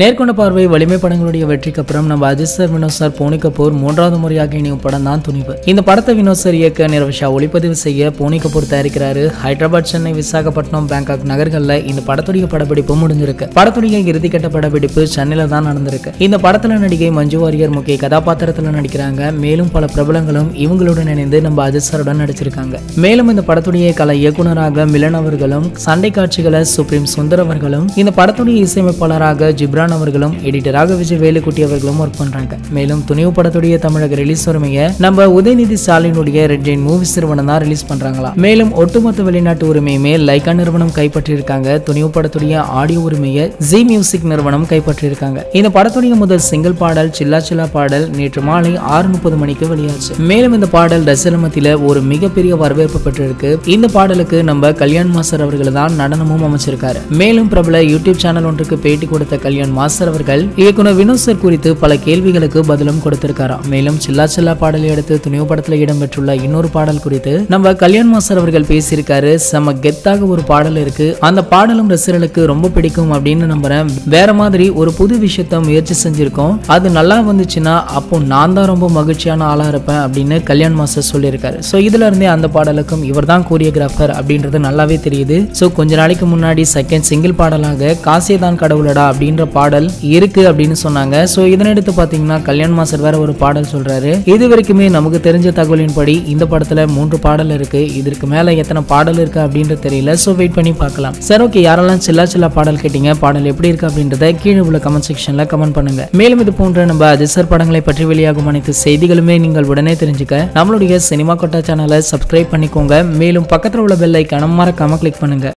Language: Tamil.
நேர்கொண்ட பார்வை வலிமை படங்களுடைய வெற்றிக்கு அப்புறம் நம்ம அஜித் சார் வினோத் சார் போனி கபூர் மூன்றாவது முறையாக இணையும் படம் தான் துணிவு. இந்த படத்தை வினோத் சார் இயக்க நிரவிஷா ஒளிப்பதிவு செய்ய போனி கபூர் தயாரிக்கிறாரு. ஹைதராபாத் சென்னை விசாகப்பட்டினம் பேங்காக் நகர்களில் இந்த படத்துடைய படப்பிடிப்பு முடிஞ்சிருக்கு. படத்துடைய இறுதிக்கட்ட படப்பிடிப்பு சென்னையில தான் நடந்திருக்கு. இந்த படத்துல நடிகை மஞ்சு வாரியர் முக்கிய கதாபாத்திரத்தில் நடிக்கிறாங்க. மேலும் பல பிரபலங்களும் இவங்களுடன் இணைந்து நம்ம அஜித் சாருடன் நடிச்சிருக்காங்க. மேலும் இந்த படத்துடைய கலை இயக்குனராக மிலன் அவர்களும் சண்டை காட்சிகளை சுப்ரீம் சுந்தர் அவர்களும் இந்த படத்துடைய இசையமைப்பாளராக ஜிப்ரான் அவர்களும் எடிட்டராக விஜய் வேலுக்குட்டி அவர்களும் ஒர்க் பண்றாங்க. மேலும் துணிவு படத்துடைய தமிழக ரிலீஸ் உரிமையை நம்ம உதயநிதி ஸ்டாலினுடைய ரெட் ஜெயின் மூவிஸ் நிறுவனம் தான் ரிலீஸ் பண்றாங்களா? மேலும் ஒட்டுமொத்த வெளிநாட்டு உரிமையுமே லைகா நிறுவனம் கைப்பற்றியிருக்காங்க. துணிவு படத்துடைய ஆடியோ உரிமையை ஜி மியூசிக் நிறுவனம் கைப்பற்றியிருக்காங்க. இந்த படத்துடைய முதல் சிங்கிள் பாடல் சில்லா சில்லா பாடல் நேற்று மாலை ஆறு முப்பது மணிக்கு வெளியாச்சு. மேலும் இந்த பாடல் ரசிகர் மத்தியில ஒரு மிகப்பெரிய வரவேற்பு பெற்றிருக்கு. இந்த பாடலுக்கு நம்ம கல்யாண் மாஸ்டர் அவர்கள் தான் நடனமும் அமைச்சிருக்காரு. மேலும் பிரபல யூடியூப் சேனல் ஒன்றுக்கு பேட்டி கொடுத்த கல்யாண் மாஸ்டர் அவர்கள் இயக்குனர் வினோத் சார் குறித்து பல கேள்விகளுக்கு பதிலும் கொடுத்திருக்காராம் மேலும் சில்லா சில்லா பாடலை அடுத்து துணிவு படத்தில் இடம்பெற்றுள்ள இன்னொரு பாடல் குறித்து நம்ம கல்யாண் மாஸ்டர் அவர்கள் பேசியிருக்காரு. செம கெத்தாக ஒரு பாடல் இருக்கு. அந்த பாடலும் ரசிகர்களுக்கு ரொம்ப பிடிக்கும் அப்படின்னு நம்புறேன். வேற மாதிரி ஒரு புது விஷயத்த முயற்சி செஞ்சிருக்கோம். அது நல்லா வந்துச்சுன்னா அப்போ நான் தான் ரொம்ப மகிழ்ச்சியான ஆளா இருப்பேன் அப்படின்னு கல்யாண் மாஸ்டர் சொல்லியிருக்காரு. ஸோ இதுல இருந்தே அந்த பாடலுக்கும் இவர் தான் கோரியோகிராஃபர் அப்படின்றது நல்லாவே தெரியுது. ஸோ கொஞ்ச நாளைக்கு முன்னாடி செகண்ட் சிங்கிள் பாடலாக காசே தான் கடவுளடா அப்படின்ற பாடல் இருக்கு அப்படின்னு சொன்னாங்க. ஸோ இதனடுத்து பார்த்தீங்கன்னா கல்யாண் மாஸ்டர் வேற ஒரு பாடல் சொல்றாரு. இது வரைக்குமே நமக்கு தெரிஞ்ச தகவலின்படி இந்த படத்துல மூன்று பாடல் இருக்கு. இதற்கு மேல எத்தனை பாடல் இருக்கு அப்படின்றது தெரியல. ஸோ வெயிட் பண்ணி பார்க்கலாம். சார் ஓகே யாரெல்லாம் சில்லா சில்லா பாடல் கேட்டீங்க? பாடல் எப்படி இருக்கு அப்படின்றத கீழே உள்ள கமெண்ட் செக்ஷன்ல கமெண்ட் பண்ணுங்க. மேலும் இது போன்ற நம்ம அதிசர் படங்களை பற்றி வெளியாகும் அனைத்து செய்திகளுமே நீங்கள் உடனே தெரிஞ்சுக்க. நம்மளுடைய சினிமா கொட்டா சேனலை சப்ஸ்கிரைப் பண்ணிக்கோங்க. மேலும் பக்கத்தில் உள்ள பெல் ஐக்கான மறக்காம கிளிக் பண்ணுங்க.